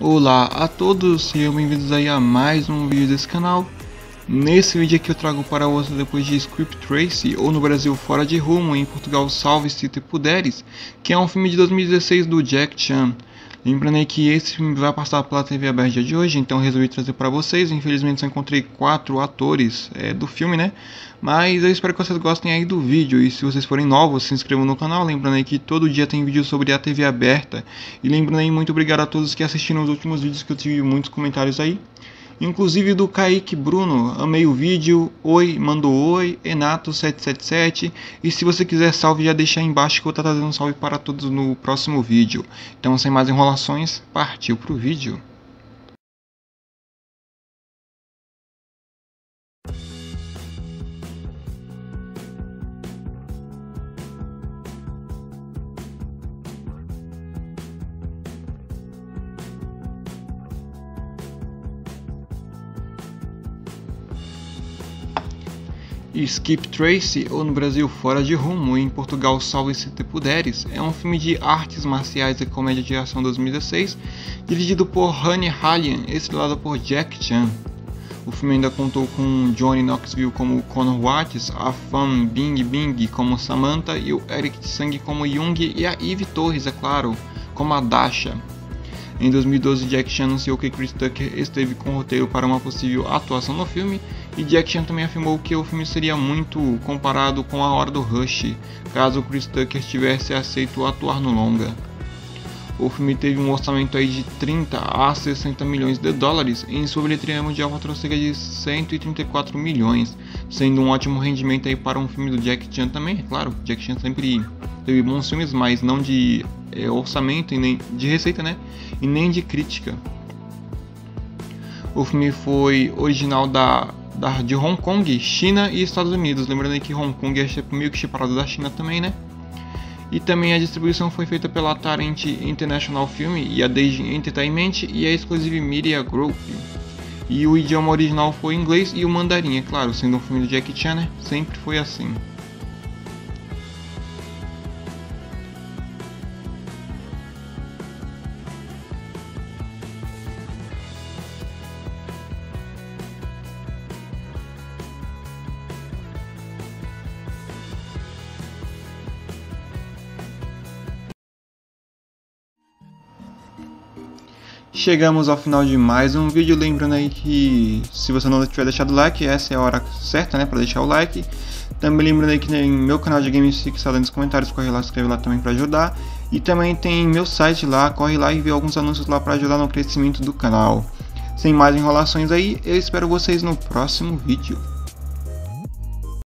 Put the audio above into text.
Olá a todos, sejam bem-vindos aí a mais um vídeo desse canal. Nesse vídeo aqui eu trago para você depois de Script Tracy, ou no Brasil Fora de Rumo, em Portugal Salve Se Te Puderes, que é um filme de 2016 do Jack Chan. Lembrando que esse filme vai passar pela TV aberta de hoje, então resolvi trazer para vocês. Infelizmente só encontrei quatro atores é, do filme, né? Mas eu espero que vocês gostem aí do vídeo. E se vocês forem novos, se inscrevam no canal. Lembrando aí que todo dia tem vídeo sobre a TV aberta. E lembrando aí, muito obrigado a todos que assistiram os últimos vídeos, que eu tive muitos comentários aí inclusive do Kaique Bruno. Amei o vídeo. Oi, mandou oi. Enato777. E se você quiser salve, já deixa aí embaixo que eu vou estar trazendo um salve para todos no próximo vídeo. Então, sem mais enrolações, partiu pro vídeo. Skip Tracy, ou no Brasil Fora de Rumo, e em Portugal Salve Se Te Puderes, é um filme de artes marciais e comédia de ação 2016, dirigido por Honey Hallian, estrelado por Jack Chan. O filme ainda contou com Johnny Knoxville como Connor Watts, a Fan Bing Bing como Samantha e o Eric Tsang como Young e a Eve Torres, é claro, como a Dasha. Em 2012, Jack Chan anunciou que Chris Tucker esteve com o roteiro para uma possível atuação no filme, e Jack Chan também afirmou que o filme seria muito comparado com A Hora do Rush, caso Chris Tucker tivesse aceito atuar no longa. O filme teve um orçamento aí de 30 a 60 milhões de dólares e em sua bilheteria mundial faturou cerca de 134 milhões, sendo um ótimo rendimento aí para um filme do Jack Chan também, é claro, Jack Chan sempre teve bons filmes, mas não de é, orçamento e nem de receita, né? E nem de crítica. O filme foi original da, da de Hong Kong, China e Estados Unidos. Lembrando aí que Hong Kong é meio que separado da China também, né? E também a distribuição foi feita pela Tarent International Film e a Deji Entertainment e a Exclusive Media Group. E o idioma original foi inglês e o mandarim, é claro, sendo um filme do Jackie Chan, né? Sempre foi assim. Chegamos ao final de mais um vídeo, lembrando aí que se você não tiver deixado o like, essa é a hora certa, né, para deixar o like. Também lembrando aí que tem meu canal de games fixado nos comentários, corre lá, escreve lá também para ajudar. E também tem meu site lá, corre lá e vê alguns anúncios lá para ajudar no crescimento do canal. Sem mais enrolações aí, eu espero vocês no próximo vídeo.